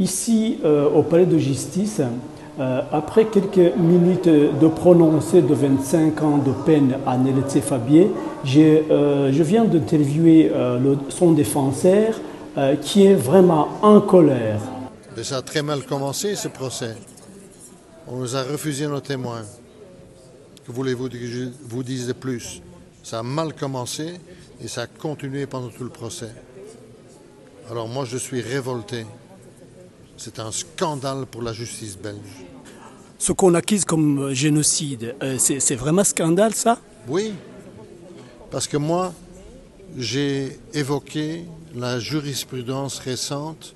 Ici, euh, au palais de justice, euh, après quelques minutes de prononcé de 25 ans de peine à Neletse Fabier, euh, je viens d'interviewer son défenseur qui est vraiment en colère. Ça a très mal commencé ce procès. On nous a refusé nos témoins. Que voulez-vous que je vous dise de plus? Ça a mal commencé et ça a continué pendant tout le procès. Alors moi je suis révolté. C'est un scandale pour la justice belge. Ce qu'on accuse comme euh, génocide, euh, c'est, c'est vraiment scandale ça? Oui, parce que moi j'ai évoqué la jurisprudence récente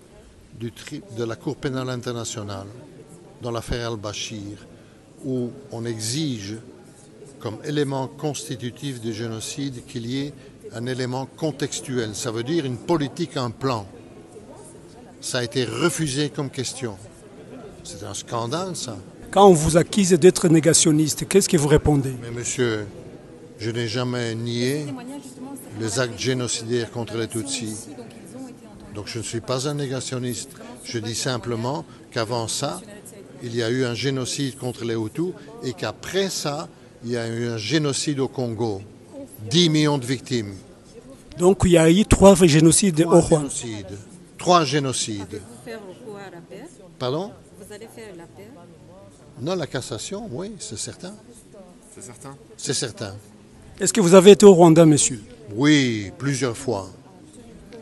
du tri- de la Cour pénale internationale dans l'affaire al-Bashir, où on exige comme élément constitutif du génocide qu'il y ait un élément contextuel. Ça veut dire une politique, un plan. Ça a été refusé comme question. C'est un scandale, ça. Quand on vous accuse d'être négationniste, qu'est-ce que vous répondez? Mais monsieur, je n'ai jamais nié les actes génocidaires contre les Tutsis. Donc je ne suis pas un négationniste. Je dis simplement qu'avant ça, il y a eu un génocide contre les Hutus et qu'après ça, il y a eu un génocide au Congo. 10 millions de victimes. Donc il y a eu trois génocides au Rwanda. génocides. Trois génocides. faire recours à la paix? Pardon? Vous allez faire la paix? Non, la cassation, oui, c'est certain. C'est certain? C'est certain. Est-ce que vous avez été au Rwanda, monsieur? Oui, plusieurs fois.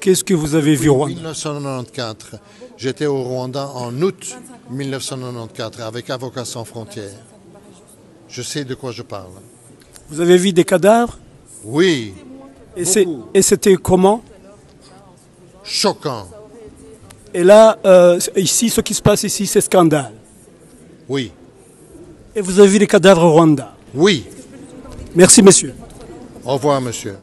Qu'est-ce que vous avez vu au Rwanda? 1994. J'étais au Rwanda en août 1994 avec Avocats sans frontières. Je sais de quoi je parle. Vous avez vu des cadavres? Oui, et c'était comment? Choquant. Et là, euh, ici, ce qui se passe ici, c'est scandale. Oui, Et vous avez vu les cadavres au Rwanda oui. Merci, monsieur. Au revoir, monsieur.